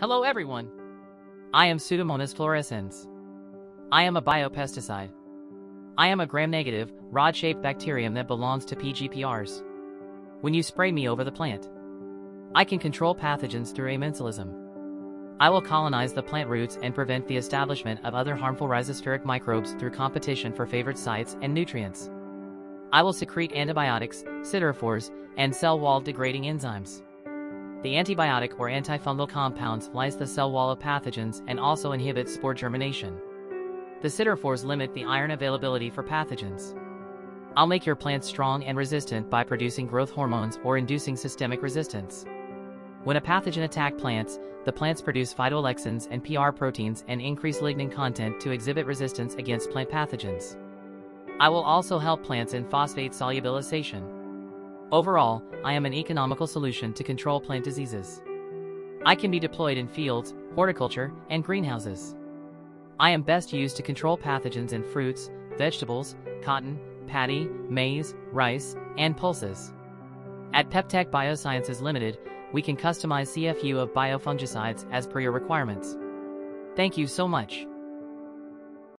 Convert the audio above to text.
Hello everyone. I am Pseudomonas fluorescens. I am a biopesticide. I am a gram-negative, rod-shaped bacterium that belongs to PGPRs. When you spray me over the plant, I can control pathogens through amensalism. I will colonize the plant roots and prevent the establishment of other harmful rhizospheric microbes through competition for favored sites and nutrients. I will secrete antibiotics, siderophores, and cell wall degrading enzymes. The antibiotic or antifungal compounds lyse the cell wall of pathogens and also inhibit spore germination. The siderophores limit the iron availability for pathogens. I'll make your plants strong and resistant by producing growth hormones or inducing systemic resistance. When a pathogen attack plants, the plants produce phytoalexins and PR proteins and increase lignin content to exhibit resistance against plant pathogens. I will also help plants in phosphate solubilization. Overall, I am an economical solution to control plant diseases. I can be deployed in fields, horticulture, and greenhouses. I am best used to control pathogens in fruits, vegetables, cotton, paddy, maize, rice, and pulses. At Peptech Biosciences Limited, we can customize CFU of biofungicides as per your requirements. Thank you so much.